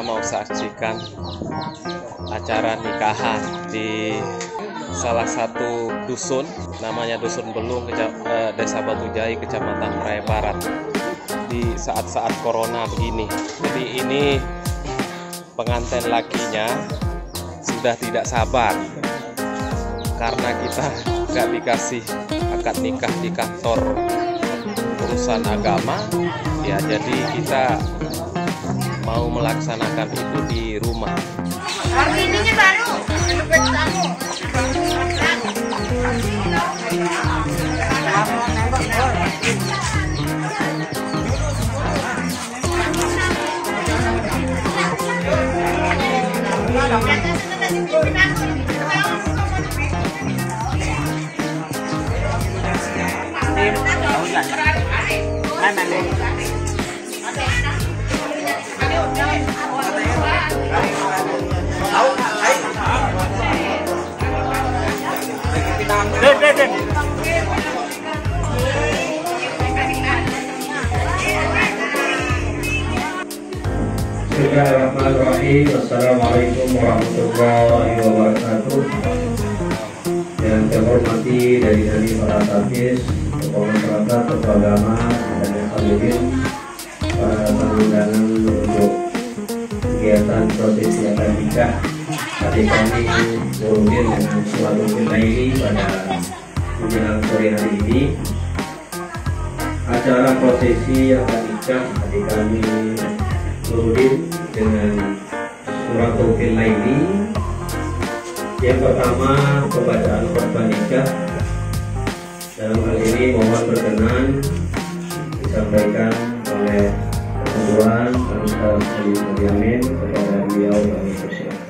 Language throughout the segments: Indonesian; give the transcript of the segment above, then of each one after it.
mau saksikan acara nikahan di salah satu dusun namanya Dusun Belung eh, Desa Batu Jai Kecamatan Raya Barat di saat-saat corona begini. Jadi ini pengantin lakinya sudah tidak sabar karena kita nggak dikasih akad nikah di kantor urusan agama ya jadi kita mau melaksanakan itu di rumah. Baru. Ininya baru. Bismillahirrahmanirrahim. Assalamualaikum warahmatullahi wabarakatuh. Yang saya hormati dari dari para tarkis Tokoh masyarakat, tokoh agama Dan yang hadirin Para tamu undangan untuk Kegiatan prosesi akad nikah. Adik kami Nurudin dengan suatu ini pada Menjelang sore hari ini. Acara prosesi akad nikah Adik kami Nurudin dengan surat tauhid laini yang pertama pembacaan khutbah nikah dalam hal ini mohon berkenan disampaikan oleh Tuan Ustaz Ali Yamin kepada beliau kami persilakan.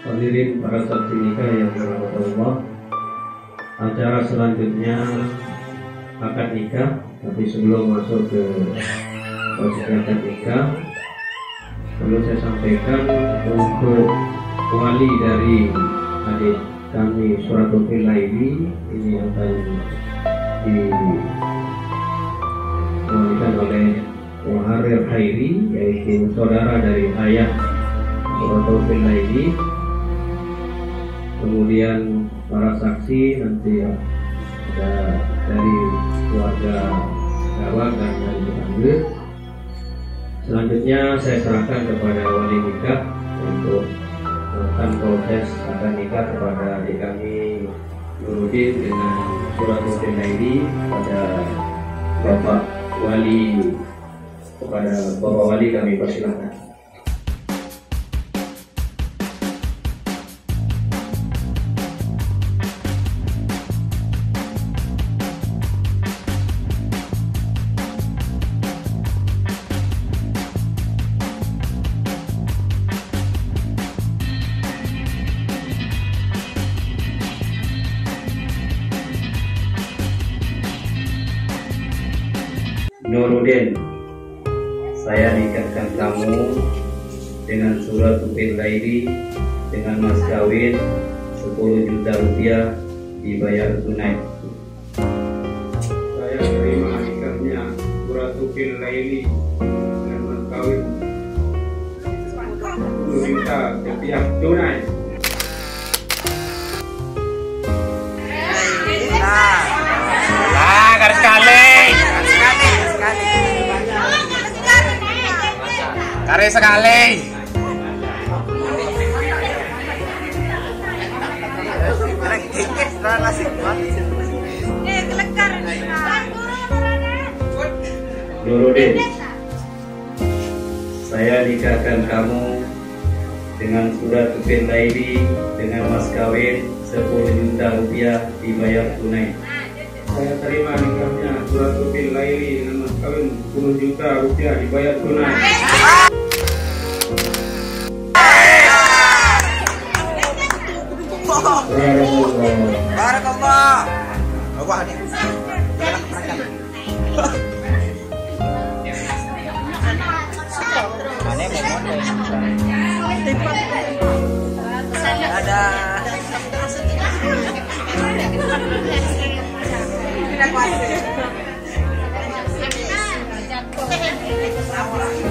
Hadirin para saksi nikah yang dirahmati Allah Acara selanjutnya akad nikah Tapi sebelum masuk ke proses akad nikah Perlu saya sampaikan untuk wali dari adik kami Suratul Laili Ini akan diwalikan oleh Muharir Khairi Yaitu saudara dari ayah Suratul Laili kemudian para saksi nanti ada dari keluarga gawat dan dari tetangga selanjutnya saya serahkan kepada wali nikah untuk melakukan proses akad nikah kepada adik kami Nurudin dengan surat Nurudin ini pada Bapak Wali kepada Bapak Wali kami persilahkan Nurudin saya nikahkan kamu dengan surat upin laili dengan mas kawin 10 juta rupiah dibayar tunai. Saya terima nikahnya surat upin laili dengan mas kawin. 10 juta rupiah tunai Hari sekali. Nurudin, saya nikahkan kamu dengan surat tupin laili dengan mas kawin 10 juta rupiah dibayar tunai. Saya terima nikahnya surat tupin laili dengan mas kawin 10 juta rupiah dibayar tunai. bawah nih enak perangkat mana mau model ada. Terima kasih.